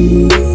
you